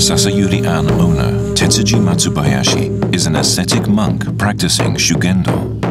Sasayuri An owner, Tetsuji Matsubayashi, is an ascetic monk practicing Shugendo.